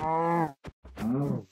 Oh.